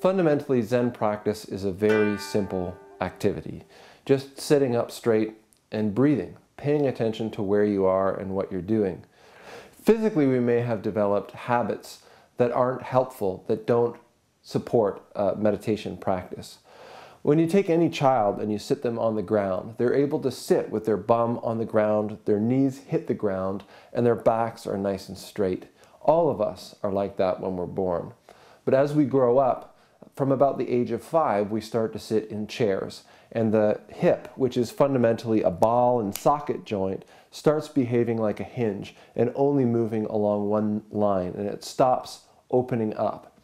Fundamentally, Zen practice is a very simple activity. Just sitting up straight and breathing, paying attention to where you are and what you're doing. Physically, we may have developed habits that aren't helpful, that don't support uh, meditation practice. When you take any child and you sit them on the ground, they're able to sit with their bum on the ground, their knees hit the ground, and their backs are nice and straight. All of us are like that when we're born. But as we grow up, from about the age of five, we start to sit in chairs. And the hip, which is fundamentally a ball and socket joint, starts behaving like a hinge and only moving along one line, and it stops opening up.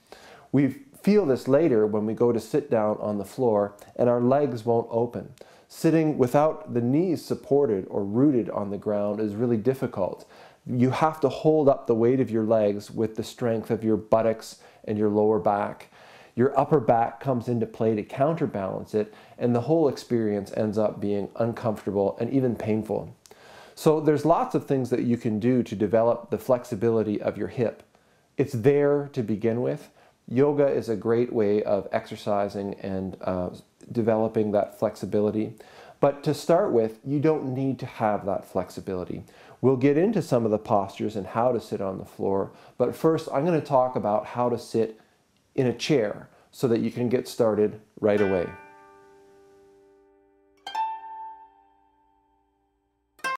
We feel this later when we go to sit down on the floor and our legs won't open. Sitting without the knees supported or rooted on the ground is really difficult. You have to hold up the weight of your legs with the strength of your buttocks and your lower back. Your upper back comes into play to counterbalance it, and the whole experience ends up being uncomfortable and even painful. So there's lots of things that you can do to develop the flexibility of your hip. It's there to begin with. Yoga is a great way of exercising and uh, developing that flexibility. But to start with, you don't need to have that flexibility. We'll get into some of the postures and how to sit on the floor, but first I'm going to talk about how to sit in a chair so that you can get started right away.